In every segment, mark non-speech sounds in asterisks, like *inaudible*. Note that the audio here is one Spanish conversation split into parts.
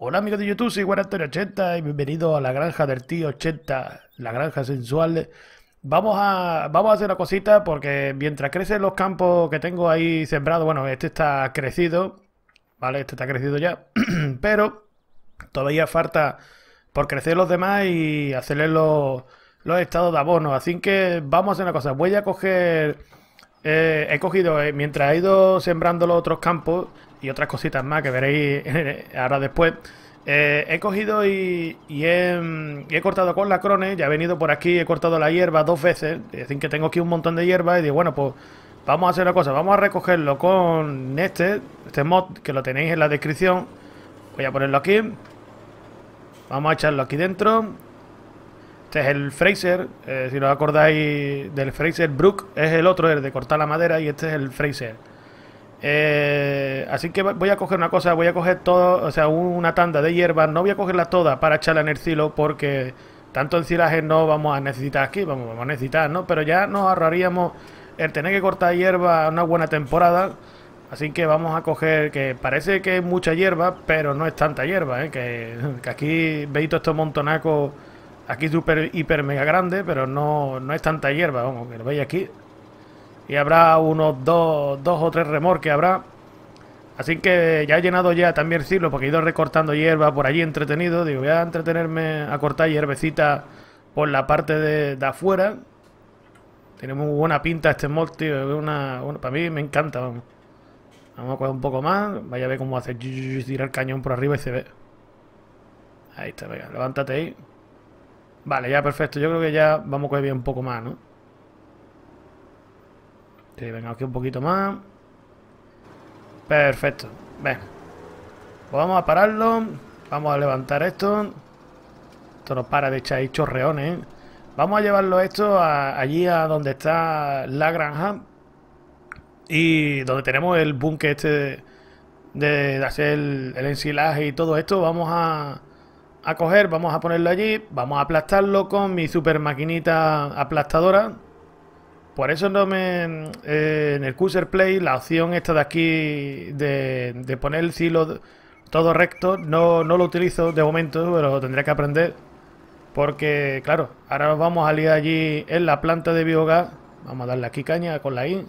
Hola amigos de YouTube, soy Guarantorio80 y bienvenido a la granja del tío 80, la granja sensual. Vamos a, vamos a hacer una cosita porque mientras crecen los campos que tengo ahí sembrados, bueno, este está crecido, ¿vale? Este está crecido ya, *clears throat* pero todavía falta por crecer los demás y hacerle los, los estados de abono. Así que vamos a hacer una cosa, voy a coger... Eh, he cogido, eh, mientras he ido sembrando los otros campos, y otras cositas más que veréis ahora después. Eh, he cogido y, he, cortado con la crone, ya he venido por aquí, he cortado la hierba dos veces, es decir, que tengo aquí un montón de hierba y digo, bueno, pues vamos a hacer una cosa, vamos a recogerlo con este, este mod que lo tenéis en la descripción. Voy a ponerlo aquí. Vamos a echarlo aquí dentro. Este es el Fraser, eh, si os acordáis del Fraser Brook, es el otro, el de cortar la madera y este es el Fraser. Eh, así que voy a coger una cosa, voy a coger todo, o sea, una tanda de hierbas, no voy a cogerla toda para echarla en el silo porque tanto ensilaje no vamos a necesitar aquí, vamos, a necesitar, ¿no? Pero ya nos ahorraríamos el tener que cortar hierba una buena temporada. Así que vamos a coger, que parece que es mucha hierba, pero no es tanta hierba, ¿eh? que, *laughs* aquí veis todo estos montonacos, aquí súper, hiper, mega grande, pero no, no es tanta hierba, vamos, que lo veis aquí, y habrá unos dos, dos o tres remorques habrá. Así que ya he llenado ya también silo porque he ido recortando hierba por allí entretenido. Digo, voy a entretenerme a cortar hierbecita por la parte de, afuera. Tiene muy buena pinta este mod, tío. Una, para mí me encanta, vamos. A coger un poco más. Vaya a ver cómo hace tirar el cañón por arriba y se ve. Ahí está, levántate ahí. Vale, ya perfecto. Yo creo que ya vamos a coger bien un poco más, ¿no? Venga, aquí un poquito más. Perfecto. Pues vamos a pararlo. Vamos a levantar esto. Esto no para de echar ahí chorreones. Vamos a llevarlo esto allí a donde está la granja. Y donde tenemos el búnker este de, hacer el, el, ensilaje y todo esto. Vamos a, a coger, vamos a ponerlo allí. Vamos a aplastarlo con mi super maquinita aplastadora. Por eso no me... Eh, en el Cursor Play, la opción esta de aquí de, poner el silo todo recto, no, lo utilizo de momento, pero tendré que aprender. Porque, claro, ahora nos vamos a liar allí en la planta de biogás. Vamos a darle aquí caña con la I.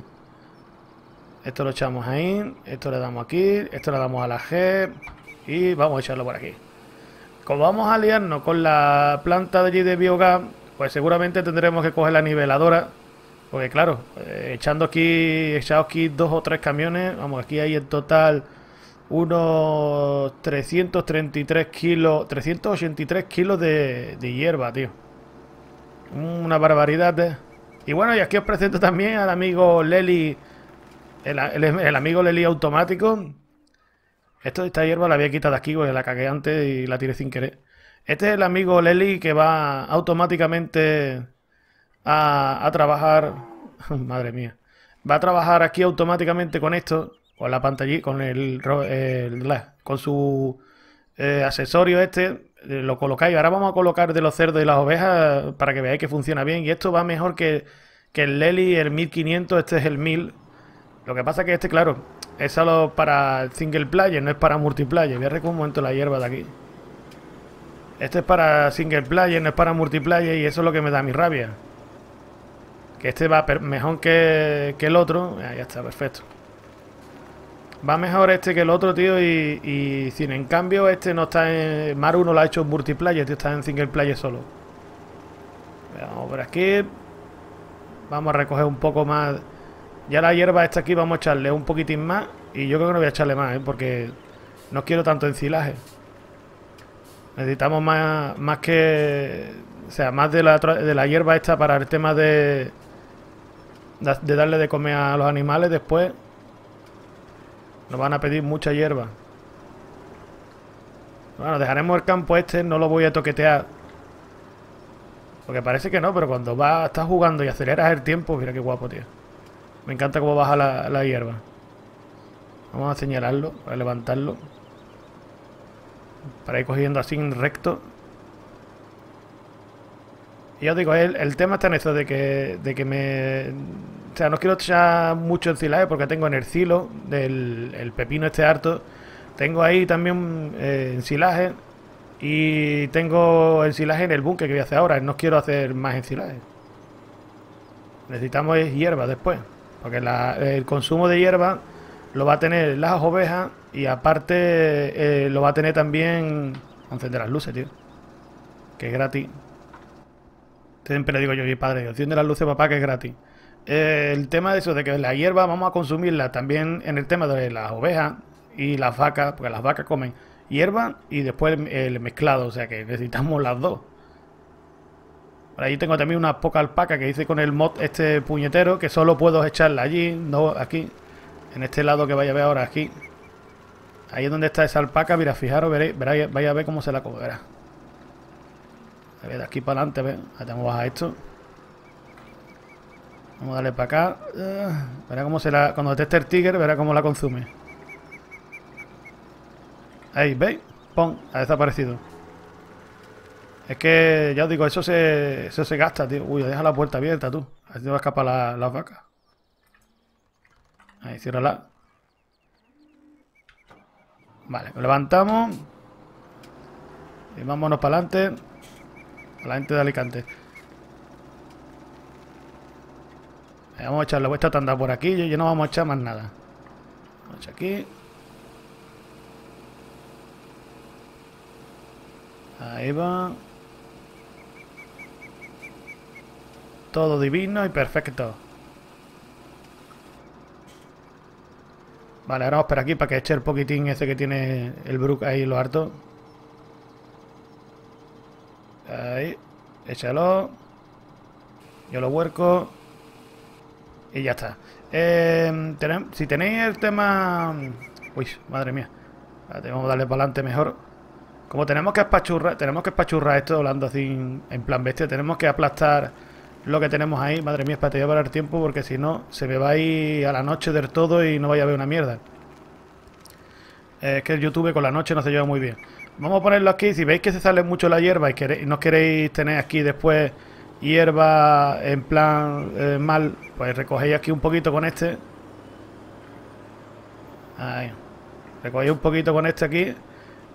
Esto lo echamos ahí, esto le damos aquí, esto le damos a la G y vamos a echarlo por aquí. Como vamos a liarnos con la planta de allí de biogás, pues seguramente tendremos que coger la niveladora porque claro, eh, echando aquí, echado aquí dos o tres camiones, vamos, aquí hay en total unos 333 kilos, 383 kilos de, hierba, tío. Una barbaridad. De... Y bueno, y aquí os presento también al amigo Leli, el, amigo Leli automático. Esto, esta hierba la había quitado aquí, porque la cagué antes y la tiré sin querer. Este es el amigo Leli que va automáticamente a, trabajar. *laughs* Madre mía. Va a trabajar aquí automáticamente con esto, con la pantalla, con el, con su eh, accesorio este. Eh, lo colocáis. Ahora vamos a colocar de los cerdos y las ovejas para que veáis que funciona bien. Y esto va mejor que, que el Lely, el 1500. Este es el 1000. Lo que pasa que este, claro, es solo para single player, no es para multiplayer. Voy a recoger un momento la hierba de aquí. Este es para single player, no es para multiplayer y eso es lo que me da mi rabia. Que este va mejor que, el otro. Ya, está, perfecto. Va mejor este que el otro, tío. Y, y sin en cambio, este no está en. Mar 1 lo ha hecho en multiplayer, este está en single player solo. Vamos por aquí. Vamos a recoger un poco más. Ya la hierba está aquí, vamos a echarle un poquitín más. Y yo creo que no voy a echarle más, ¿eh? porque no quiero tanto ensilaje. Necesitamos más, más que. O sea, más de la, de la hierba esta para el tema de de darle de comer a los animales después nos van a pedir mucha hierba. Bueno, dejaremos el campo este, no lo voy a toquetear. Porque parece que no, pero cuando va, estás jugando y aceleras el tiempo, mira qué guapo, tío. Me encanta cómo baja la, la hierba. Vamos a señalarlo, para levantarlo. Para ir cogiendo así en recto. Y os digo, el, el, tema está en eso de que, de que me... O sea, no quiero echar mucho ensilaje porque tengo en el silo del el pepino este harto. Tengo ahí también eh, ensilaje. Y tengo ensilaje en el búnker que voy a hacer ahora. No quiero hacer más ensilaje. Necesitamos hierba después. Porque el consumo de hierba lo va a tener las ovejas y aparte eh, lo va a tener también... Encender las luces, tío. Que es gratis. Siempre le digo yo, mi padre, enciende las luces, papá, que es gratis. El tema de eso, de que la hierba vamos a consumirla también en el tema de las ovejas y las vacas, porque las vacas comen hierba y después el mezclado, o sea que necesitamos las dos. Por ahí tengo también una poca alpaca que hice con el mod este puñetero, que solo puedo echarla allí, no aquí, en este lado que vaya a ver ahora, aquí. Ahí es donde está esa alpaca, mira, fijaros, veréis, veréis vaya a ver cómo se la come, verá. A ver, de aquí para adelante, ve, vamos a bajar esto. Vamos a darle para acá. Uh, verá cómo se la... Cuando detecte el tigre, verá cómo la consume. Ahí, ¿veis? ¡Pum! Ha desaparecido. Es que, ya os digo, eso se, eso se gasta, tío. Uy, deja la puerta abierta, tú. Así te va a escapar las la vacas. Ahí, ciérrala. Vale, nos levantamos. Y vámonos para adelante. Para adelante de Alicante. Vamos a echar la tanda por aquí. Y no vamos a echar más nada. Vamos a echar aquí. Ahí va. Todo divino y perfecto. Vale, ahora vamos por aquí para que eche el poquitín ese que tiene el Brook ahí lo harto. Ahí. Échalo. Yo lo huerco. Y ya está. Eh, si tenéis el tema... Uy, madre mía. Vamos a darle para adelante mejor. Como tenemos que espachurrar, tenemos que espachurrar esto hablando así en plan bestia, tenemos que aplastar lo que tenemos ahí. Madre mía, para te llevar el tiempo porque si no se me va a ir a la noche del todo y no vaya a ver una mierda. Es que el YouTube con la noche no se lleva muy bien. Vamos a ponerlo aquí. Si veis que se sale mucho la hierba y, queréis, no queréis tener aquí después hierba en plan eh, mal, pues recogéis aquí un poquito con este. Ahí. Recogéis un poquito con este aquí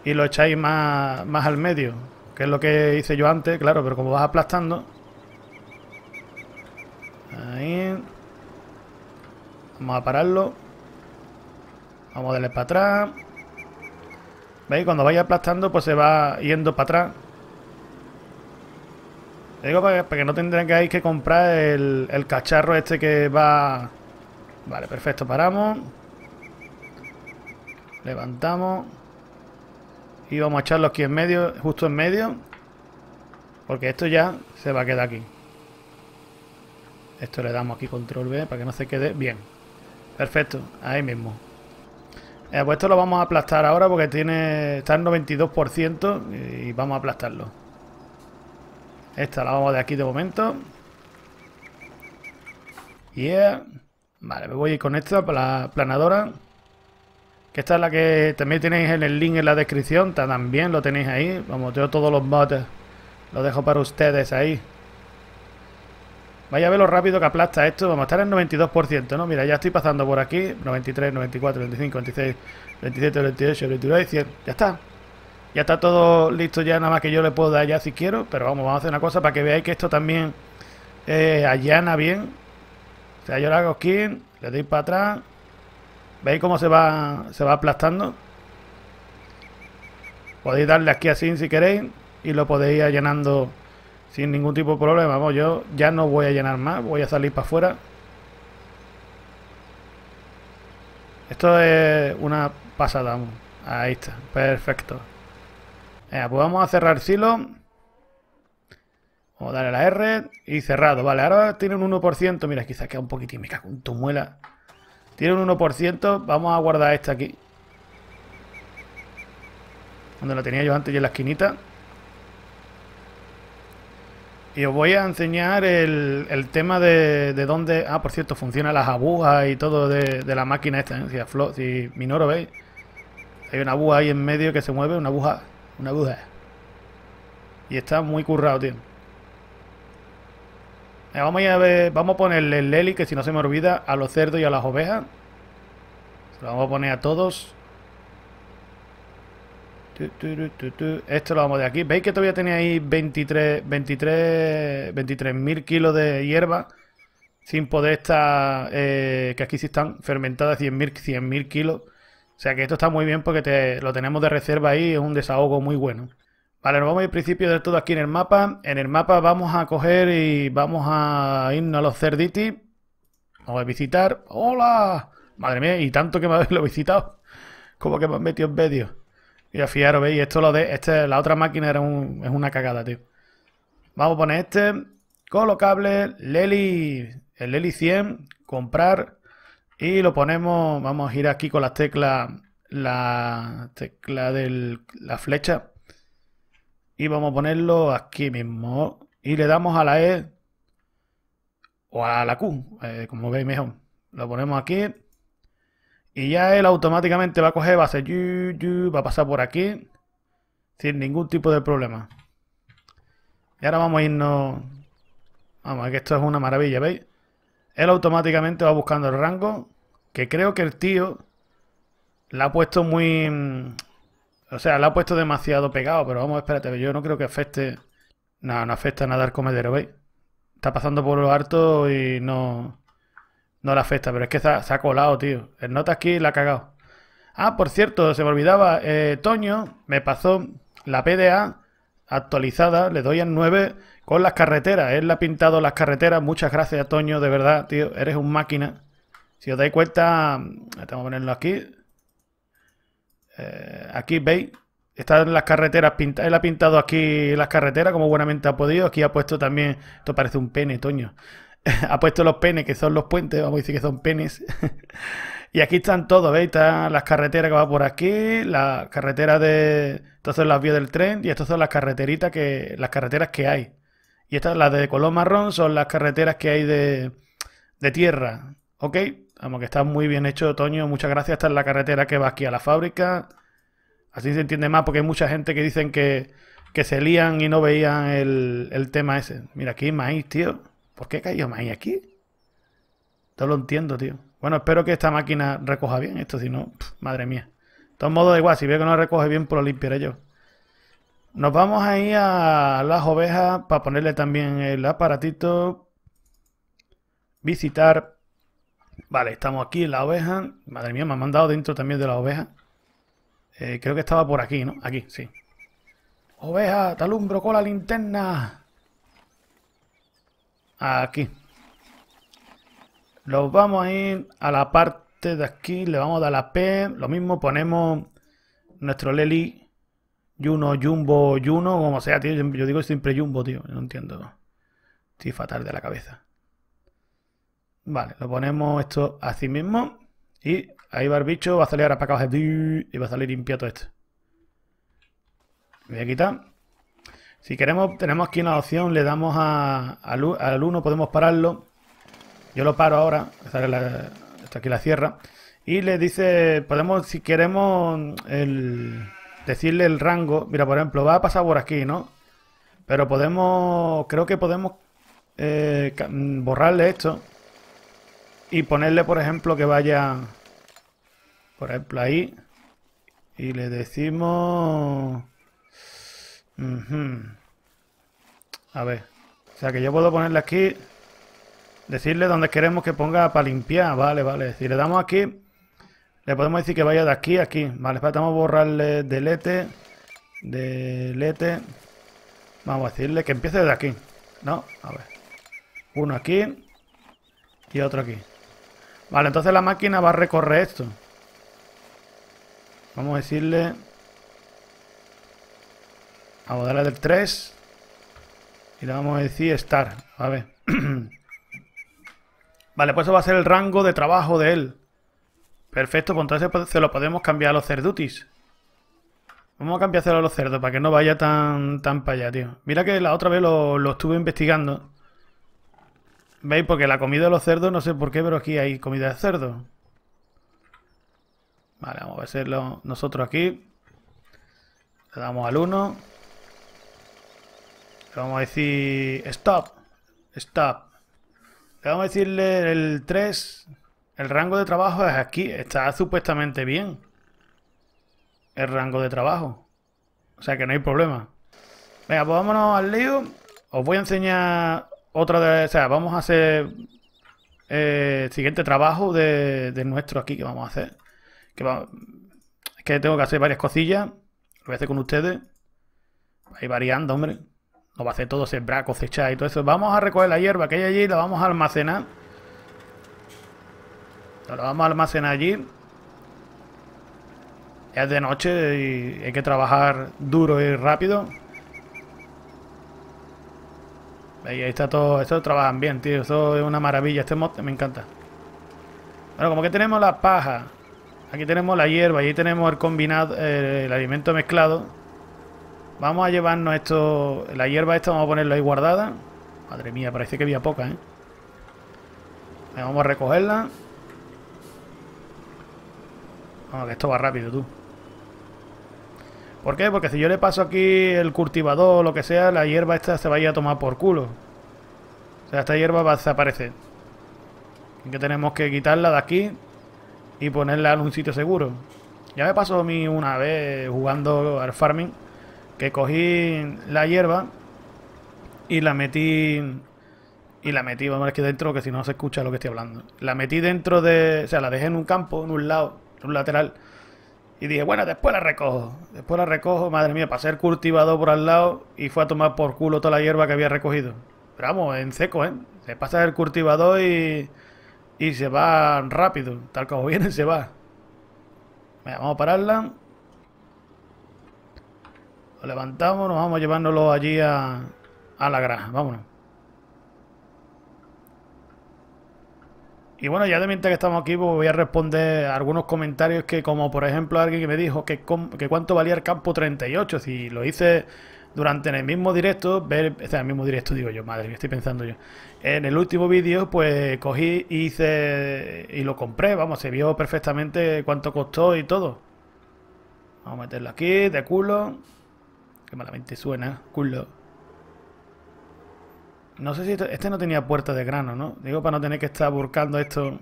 y lo echáis más, más al medio, que es lo que hice yo antes, claro, pero como vas aplastando. Ahí. Vamos a pararlo. Vamos a darle para atrás. ¿Veis? Cuando vaya aplastando, pues se va yendo para atrás. digo para, que no tendrán que comprar el, el cacharro este que va... Vale, perfecto, paramos. Levantamos. Y vamos a echarlo aquí en medio, justo en medio. Porque esto ya se va a quedar aquí. Esto le damos aquí control B para que no se quede bien. Perfecto, ahí mismo. Pues esto lo vamos a aplastar ahora porque tiene está en 92% y vamos a aplastarlo. Esta la vamos de aquí de momento. Yeah. Vale, me voy a ir con esta la planadora. Que esta es la que también tenéis en el link en la descripción. También lo tenéis ahí. Vamos, yo todos los mods lo dejo para ustedes ahí. Vaya a ver lo rápido que aplasta esto. Vamos a estar en 92%, ¿no? Mira, ya estoy pasando por aquí. 93, 94, 95, 96, 27, 28, 29, 100. Ya está. Ya está todo listo ya, nada más que yo le puedo dar ya si quiero. Pero vamos, vamos a hacer una cosa para que veáis que esto también eh, allana bien. O sea, yo le hago skin, le doy para atrás. ¿Veis cómo se va, se va aplastando? Podéis darle aquí así si queréis y lo podéis ir llenando sin ningún tipo de problema. Vamos, yo ya no voy a llenar más, voy a salir para afuera. Esto es una pasada. Ahí está, perfecto. pues vamos a cerrar silo. Vamos a darle a la R y cerrado. Vale, ahora tiene un 1%. Mira, quizás queda un poquitín. Me cago en tu muela. Tiene un 1%. Vamos a guardar esta aquí. Donde lo tenía yo antes y en la esquinita. Y os voy a enseñar el, tema de, de, dónde... Ah, por cierto, funcionan las agujas y todo de, la máquina esta. ¿eh? Si, si Minoro, ¿veis? Hay una aguja ahí en medio que se mueve, una aguja. Una aguja. Y está muy currado, tío. Vamos a, ver, vamos a ponerle el Leli, que si no se me olvida, a los cerdos y a las ovejas. Lo vamos a poner a todos. Esto lo vamos de aquí. ¿Veis que todavía tenía ahí 23 23 23.000 kilos de hierba? Sin poder estar... Eh, que aquí sí están fermentadas 100.000 100 kilos. O sea que esto está muy bien porque te, lo tenemos de reserva ahí. Es un desahogo muy bueno. Vale, nos vamos al principio de todo aquí en el mapa. En el mapa vamos a coger y vamos a irnos a los cerditis. Vamos a visitar. ¡Hola! Madre mía, y tanto que me *laughs* habéis visitado. Como que me han metido en medio. Y a fijaros, veis, esto lo de. Este, la otra máquina era es una cagada, tío. Vamos a poner este. Colocable. Leli. El Leli 100. Comprar. Y lo ponemos. Vamos a ir aquí con las teclas. La tecla de la flecha. Y vamos a ponerlo aquí mismo. Y le damos a la E. O a la Q. Eh, como veis mejor. Lo ponemos aquí. Y ya él automáticamente va a coger, va a hacer va a pasar por aquí sin ningún tipo de problema. Y ahora vamos a irnos... Vamos, que esto es una maravilla, ¿veis? Él automáticamente va buscando el rango, que creo que el tío la ha puesto muy... O sea, la ha puesto demasiado pegado, pero vamos, espérate, yo no creo que afecte... No, no afecta nada al comedero, ¿veis? Está pasando por lo harto y no... No le afecta, pero es que se ha, colado, tío. El nota aquí la ha cagado. Ah, por cierto, se me olvidaba. Eh, Toño me pasó la PDA actualizada. Le doy al 9 con las carreteras. Él ha pintado las carreteras. Muchas gracias, Toño, de verdad, tío. Eres un máquina. Si os dais cuenta, vamos a ponerlo aquí. Eh, aquí veis, están las carreteras pintadas. Él ha pintado aquí las carreteras como buenamente ha podido. Aquí ha puesto también, esto parece un pene, Toño. *laughs* ha puesto los penes, que son los puentes, vamos a decir que son penes. *laughs* y aquí están todos, ¿veis? Están las carreteras que va por aquí, la carretera de... Estas son las vías del tren y estas son las carreteritas que... Las carreteras que hay. Y estas, las de color marrón, son las carreteras que hay de, de tierra. ¿Ok? Vamos, que está muy bien hecho, Toño. Muchas gracias. Esta es la carretera que va aquí a la fábrica. Así se entiende más, porque hay mucha gente que dicen que, que se lían y no veían el, el tema ese. Mira, aquí maíz, tío. ¿Por qué cayó maíz aquí? No lo entiendo, tío. Bueno, espero que esta máquina recoja bien esto, si no, madre mía. De todos modos, igual, si veo que no recoge bien, pues lo limpiaré yo. Nos vamos a ir a las ovejas para ponerle también el aparatito. Visitar. Vale, estamos aquí en la oveja. Madre mía, me han mandado dentro también de la oveja. Eh, creo que estaba por aquí, ¿no? Aquí, sí. Oveja, te alumbro con la linterna. Aquí. Los vamos a ir a la parte de aquí. Le vamos a dar la P. Lo mismo ponemos nuestro Leli Juno, Jumbo, Juno. Como sea, tío. Yo digo siempre Jumbo, tío. No entiendo. Estoy fatal de la cabeza. Vale, lo ponemos esto así mismo. Y ahí va el bicho. Va a salir ahora para acá. Y va a salir limpio todo esto. voy a quitar. Si queremos, tenemos aquí una opción, le damos a, al, 1, podemos pararlo. Yo lo paro ahora, está aquí la sierra. Y le dice, podemos, si queremos, el, decirle el rango. Mira, por ejemplo, va a pasar por aquí, ¿no? Pero podemos, creo que podemos eh, borrarle esto. Y ponerle, por ejemplo, que vaya, por ejemplo, ahí. Y le decimos... A ver. O sea que yo puedo ponerle aquí. Decirle dónde queremos que ponga para limpiar. Vale, vale. Si le damos aquí. Le podemos decir que vaya de aquí a aquí. Vale, vamos a borrarle delete. Delete. Vamos a decirle que empiece de aquí. No, a ver. Uno aquí. Y otro aquí. Vale, entonces la máquina va a recorrer esto. Vamos a decirle... Vamos a darle del 3. Y le vamos a decir Start. A ver. *clears throat* vale, pues eso va a ser el rango de trabajo de él. Perfecto, pues entonces se lo podemos cambiar a los cerdutis. Vamos a cambiárselo a los cerdos para que no vaya tan, tan para allá, tío. Mira que la otra vez lo, lo estuve investigando. ¿Veis? Porque la comida de los cerdos, no sé por qué, pero aquí hay comida de cerdo. Vale, vamos a hacerlo nosotros aquí. Le damos al 1 vamos a decir stop. Stop. Le vamos a decirle el 3. El rango de trabajo es aquí. Está supuestamente bien. El rango de trabajo. O sea que no hay problema. Venga, pues vámonos al lío. Os voy a enseñar otra de... O sea, vamos a hacer... el siguiente trabajo de, nuestro aquí que vamos a hacer. Es que tengo que hacer varias cosillas. Lo voy a hacer con ustedes. Ahí variando, hombre. No va a hacer todo sembrar, cosechar y todo eso. Vamos a recoger la hierba que hay allí y la vamos a almacenar. La vamos a almacenar allí. Es de noche y hay que trabajar duro y rápido. Ahí, está todo. Eso trabajan bien, tío. Eso es una maravilla. Este mod me encanta. Bueno, como que tenemos la paja. Aquí tenemos la hierba. Ahí tenemos el combinado, el alimento mezclado. Vamos a llevarnos esto. La hierba esta vamos a ponerla ahí guardada. Madre mía, parece que había poca, ¿eh? Vamos a recogerla. Vamos, que esto va rápido, tú. ¿Por qué? Porque si yo le paso aquí el cultivador o lo que sea, la hierba esta se vaya a tomar por culo. O sea, esta hierba va a desaparecer. que tenemos que quitarla de aquí y ponerla en un sitio seguro. Ya me pasó a mí una vez jugando al farming que cogí la hierba y la metí y la metí, vamos a ver aquí dentro que si no se escucha lo que estoy hablando. La metí dentro de, o sea, la dejé en un campo, en un lado, en un lateral y dije, bueno, después la recojo. Después la recojo, madre mía, pasé el cultivador por al lado y fue a tomar por culo toda la hierba que había recogido. Pero vamos, en seco, ¿eh? Se pasa el cultivador y, y se va rápido. Tal como *laughs* viene, se va. vamos a pararla. Levantamos, nos vamos llevándolo allí a, a la granja. Vámonos. Y bueno, ya de mientras que estamos aquí, pues voy a responder algunos comentarios que, como por ejemplo, alguien que me dijo que, que cuánto valía el campo 38. Si lo hice durante en el mismo directo, ver, sea, el mismo directo digo yo, madre, que estoy pensando yo. En el último vídeo, pues cogí y hice y lo compré, vamos, se vio perfectamente cuánto costó y todo. Vamos a meterlo aquí, de culo. Malamente suena, culo. No sé si este, no tenía puerta de grano, ¿no? Digo para no tener que estar buscando esto.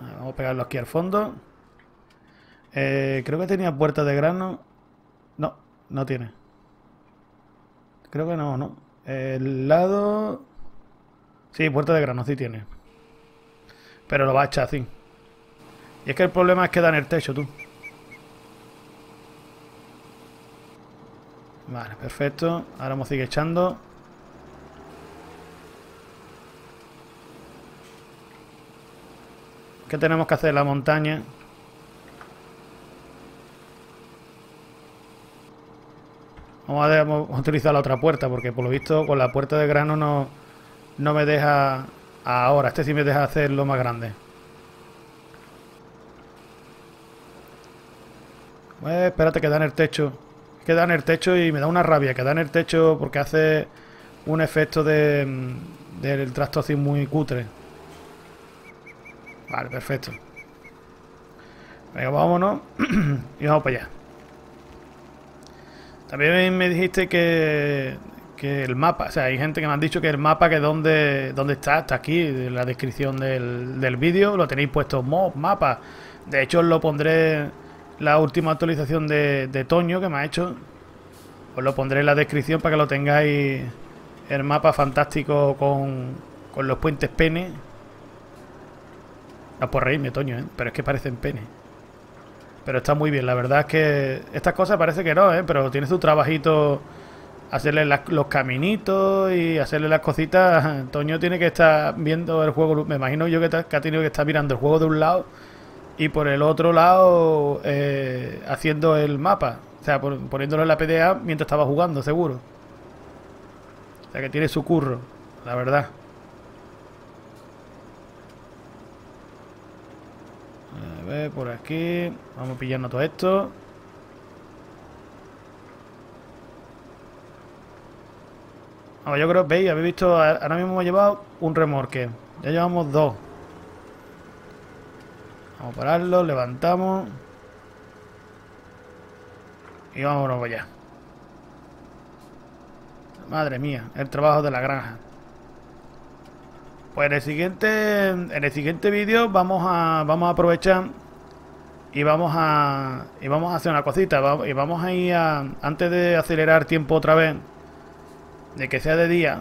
Vamos a pegarlo aquí al fondo. Eh, creo que tenía puerta de grano. No, no tiene. Creo que no, ¿no? El lado... Sí, puerta de grano sí tiene. Pero lo va a echar así. Y es que el problema es que da en el techo, tú. Vale, perfecto. Ahora vamos a seguir echando. ¿Qué tenemos que hacer? La montaña. Vamos a, utilizar la otra puerta porque por lo visto con la puerta de grano no, no me deja ahora. Este sí me deja hacerlo más grande. Pues espérate que da en el techo queda en el techo y me da una rabia que da en el techo porque hace un efecto de, del trasto así muy cutre. Vale, perfecto. Venga, vámonos *clears throat* y vamos para allá. También me dijiste que, que el mapa, o sea, hay gente que me han dicho que el mapa que donde, donde está, está aquí, en la descripción del, del vídeo, lo tenéis puesto mob, mapa. De hecho, os lo pondré la última actualización de, de Toño que me ha hecho. Os lo pondré en la descripción para que lo tengáis. El mapa fantástico con, con los puentes pene. No por reírme, Toño, ¿eh? pero es que parecen pene. Pero está muy bien, la verdad es que estas cosas parece que no, ¿eh? pero tiene su trabajito hacerle los caminitos y hacerle las cositas. *laughs* Toño tiene que estar viendo el juego, me imagino yo que, ha tenido que estar mirando el juego de un lado y por el otro lado eh, haciendo el mapa. O sea, poniéndolo en la PDA mientras estaba jugando, seguro. O sea que tiene su curro, la verdad. A ver, por aquí. Vamos pillando todo esto. Vamos, yo creo, veis, habéis visto, ahora mismo hemos llevado un remorque. Ya llevamos dos. Vamos a pararlo, levantamos. Y vámonos allá. Madre mía, el trabajo de la granja. Pues en el siguiente, en el siguiente vídeo vamos a, vamos a aprovechar Y vamos a, y vamos a hacer una cosita. Y vamos a ir a, antes de acelerar tiempo otra vez, de que sea de día,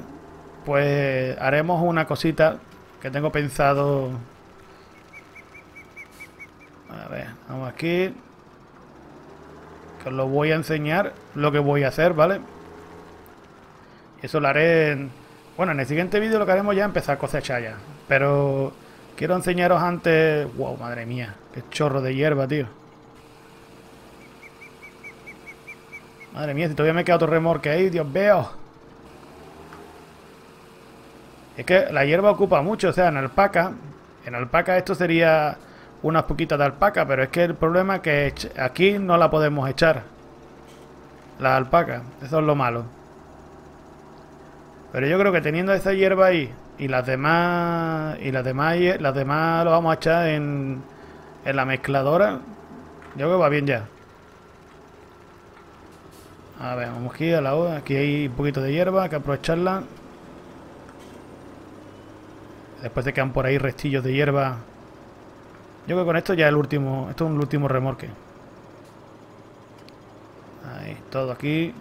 pues haremos una cosita que tengo pensado. A ver, vamos aquí. Que os lo voy a enseñar lo que voy a hacer, ¿vale? Eso lo haré en... Bueno, en el siguiente vídeo lo que haremos ya es empezar a cosechar ya. Pero quiero enseñaros antes... Wow, madre mía. Qué chorro de hierba, tío. Madre mía, si todavía me queda otro remorque ahí, Dios veo. Es que la hierba ocupa mucho, o sea, en alpaca... En alpaca esto sería unas poquitas de alpaca, pero es que el problema es que aquí no la podemos echar. La alpaca, eso es lo malo. Pero yo creo que teniendo esa hierba ahí y las demás y las demás las demás lo vamos a echar en, en la mezcladora, yo creo que va bien ya. A ver, vamos aquí a la hora. Aquí hay un poquito de hierba, hay que aprovecharla. Después de quedan por ahí restillos de hierba. Yo creo que con esto ya es el último. Esto es un último remorque. Ahí, todo aquí.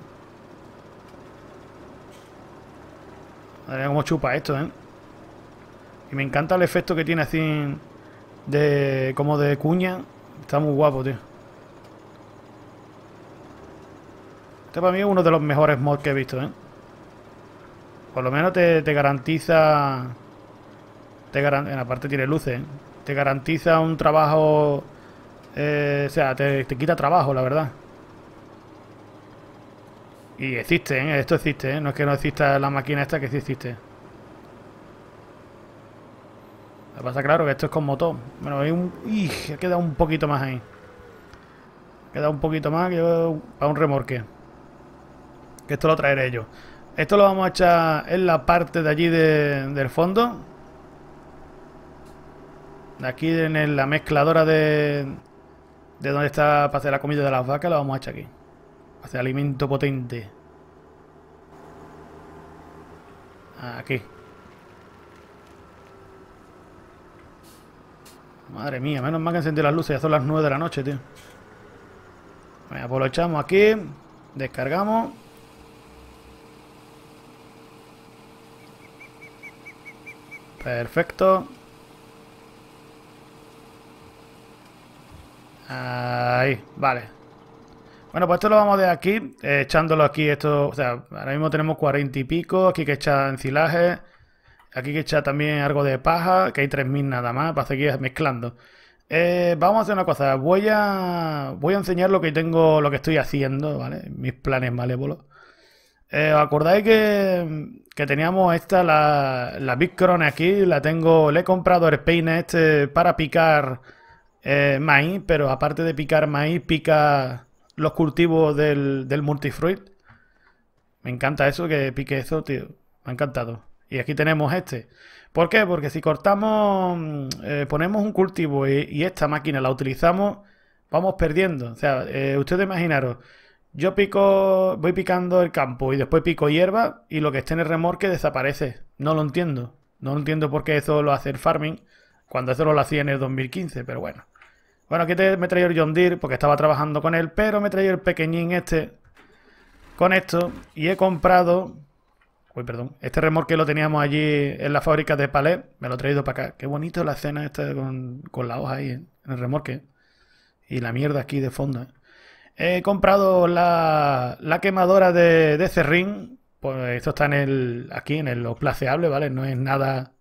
Madre cómo chupa esto, ¿eh? Y me encanta el efecto que tiene así de como de cuña. Está muy guapo, tío. Este para mí es uno de los mejores mods que he visto, ¿eh? Por lo menos te, garantiza... Te en la parte tiene luces, ¿eh? Te garantiza un trabajo... Eh, o sea, te, te quita trabajo, la verdad. Y existe, ¿eh? Esto existe, ¿eh? No es que no exista la máquina esta, que sí existe. Lo que pasa, claro, que esto es con motor. Bueno, hay un... ¡Ih! Ha quedado un poquito más ahí. Ha quedado un poquito más que para un remorque. Que esto lo traeré yo. Esto lo vamos a echar en la parte de allí del fondo. De aquí en la mezcladora de... De donde está para hacer la comida de las vacas, lo vamos a echar aquí. Hace alimento potente. Aquí. Madre mía, menos mal que encendido las luces. Ya son las 9 de la noche, tío. Venga, pues lo echamos aquí. Descargamos. Perfecto. Ahí, vale. Bueno, pues esto lo vamos de aquí, eh, echándolo aquí, esto, o sea, ahora mismo tenemos cuarenta y pico, aquí que echar ensilaje, aquí que echar también algo de paja, que hay 3000 nada más, para seguir mezclando. Eh, vamos a hacer una cosa, voy a, voy a enseñar lo que tengo, lo que estoy haciendo, ¿vale? Mis planes malévolos. Eh, ¿Os acordáis que, que teníamos esta, la, la Big Crone aquí? La tengo, le he comprado el peine este para picar maíz, pero aparte de picar maíz, pica los cultivos del, del multifruit. Me encanta eso, que pique eso, tío. Me ha encantado. Y aquí tenemos este. ¿Por qué? Porque si cortamos, mm, eh, ponemos un cultivo y, esta máquina la utilizamos, vamos perdiendo. O sea, eh, ustedes imaginaros, yo pico, voy picando el campo y después pico hierba y lo que esté en el remorque desaparece. No lo entiendo. No entiendo por qué eso lo hace el farming cuando eso lo hacía en el 2015, pero bueno. Bueno, aquí me traído el John Deere porque estaba trabajando con él, pero me traído el pequeñín este con esto y he comprado... Uy, perdón. Este remolque lo teníamos allí en la fábrica de Palais. Me lo he traído para acá. Qué bonito la escena esta con, la hoja ahí en el remolque. Y la mierda aquí de fondo. ¿eh? He comprado la, quemadora de, Cerrín. Pues esto está en el, aquí en el, placeable, ¿vale? No es nada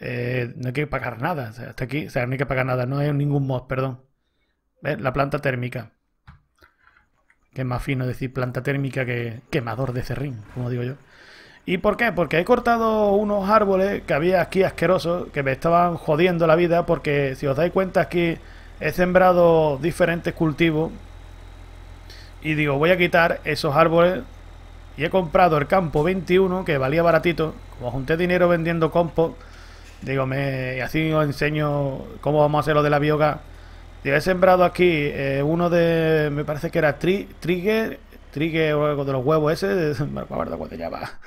eh, no hay que pagar nada. hasta aquí, o sea, no hay que pagar nada. No hay ningún mod, perdón. La planta térmica. Que es más fino decir planta térmica que quemador de cerrín, como digo yo. ¿Y por qué? Porque he cortado unos árboles que había aquí asquerosos que me estaban jodiendo la vida porque si os dais cuenta aquí he sembrado diferentes cultivos y digo voy a quitar esos árboles y he comprado el campo 21 que valía baratito como junté dinero vendiendo compost Digo, me, así os enseño cómo vamos a hacer lo de la biogás. Digo, he sembrado aquí eh, uno de, me parece que era tri, trigger, trigger o algo de los huevos ese, *laughs* me acuerdo ya va.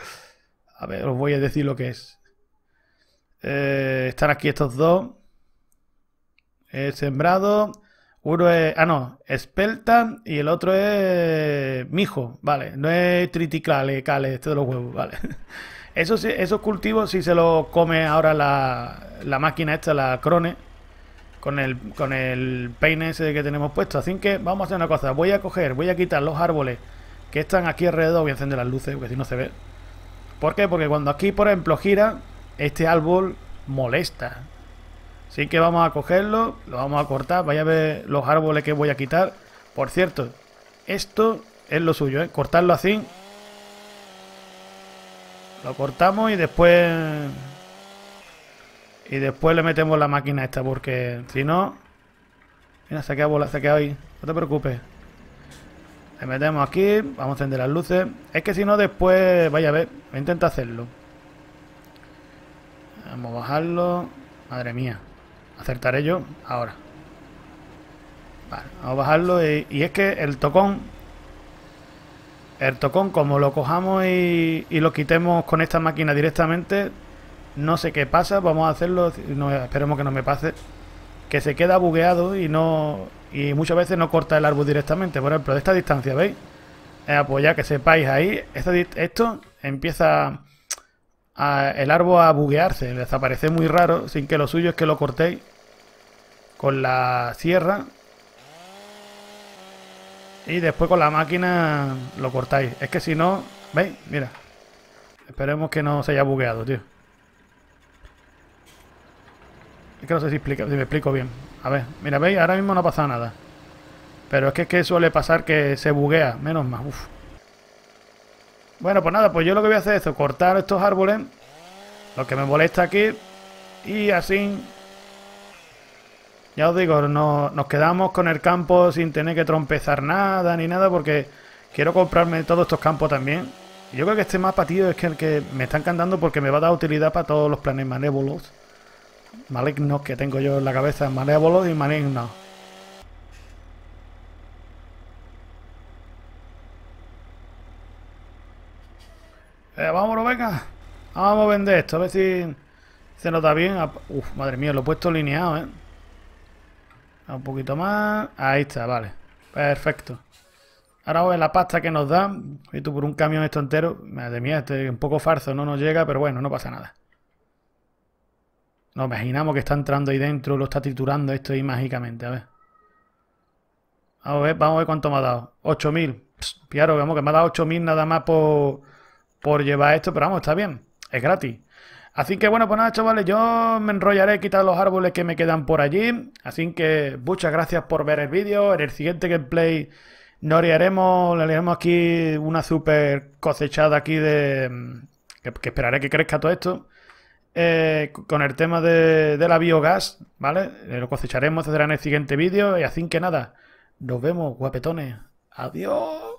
A ver, os voy a decir lo que es. Eh, están aquí estos dos. He sembrado Uno es. Ah, no. Espelta y el otro es. Mijo. Vale. No es triticale, cale, este de los huevos. Vale. *laughs* Esos, esos cultivos, si se los come ahora la, la máquina esta, la Crone. Con el, con el peine ese que tenemos puesto. Así que vamos a hacer una cosa. Voy a coger, voy a quitar los árboles que están aquí alrededor. Voy a encender las luces, porque si no se ve. ¿Por qué? Porque cuando aquí, por ejemplo, gira, este árbol molesta. Así que vamos a cogerlo, lo vamos a cortar. Vaya a ver los árboles que voy a quitar. Por cierto, esto es lo suyo, ¿eh? Cortarlo así. Lo cortamos y después... Y después le metemos la máquina esta, porque si no... Mira, se ha quedado, bola, se ha quedado ahí. No te preocupes. Le metemos aquí, vamos a encender las luces. Es que si no después... Vaya a ver, intenta hacerlo. Vamos a bajarlo. Madre mía. Acertaré yo ahora. Vale, vamos a bajarlo y, es que el tocón... El tocón, como lo cojamos y, lo quitemos con esta máquina directamente, no sé qué pasa. Vamos a hacerlo, esperemos que no me pase. Que se queda bugueado y no y muchas veces no corta el árbol directamente. Por ejemplo, de esta distancia, ¿veis? Eh, pues ya que sepáis ahí, esto empieza el árbol a buguearse, desaparece muy raro, sin que lo suyo es que lo cortéis con la sierra y después con la máquina lo cortáis. Es que si no, ¿veis? Mira. Esperemos que no se haya bugueado, tío. Es que no sé si, explica, si me explico bien. A ver, mira, ¿veis? Ahora mismo no ha pasado nada. Pero es que, es que suele pasar que se buguea. Menos más, Uf. Bueno, pues nada, pues yo lo que voy a hacer es cortar estos árboles. Lo que me molesta aquí. Y así... Ya os digo, no, nos quedamos con el campo sin tener que trompezar nada ni nada porque quiero comprarme todos estos campos también. Yo creo que este mapa, tío, es que el que me está encantando porque me va a dar utilidad para todos los planes malévolos malignos que tengo yo en la cabeza, malévolos y malignos. Eh, vámonos, venga. Vamos a vender esto, a ver si se nota bien. Uf, madre mía, lo he puesto lineado, ¿eh? Un poquito más. Ahí está, vale. Perfecto. Ahora vamos a ver la pasta que nos dan. Y tú por un camión esto entero. Madre mía, este es un poco farso, no nos llega, pero bueno, no pasa nada. Nos imaginamos que está entrando ahí dentro, lo está triturando esto ahí mágicamente. A ver. Vamos a ver, vamos a ver cuánto me ha dado. 8000. Claro, vemos que me ha dado 8000 nada más por, por llevar esto, pero vamos, está bien. Es gratis. Así que bueno, pues nada, chavales, yo me enrollaré quitar los árboles que me quedan por allí. Así que muchas gracias por ver el vídeo. En el siguiente gameplay nos haremos, le haremos aquí una super cosechada aquí de... que esperaré que crezca todo esto. Eh, con el tema de, la biogás, ¿vale? Eh, lo cosecharemos, será en el siguiente vídeo. Y así que nada, nos vemos, guapetones. Adiós.